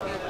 you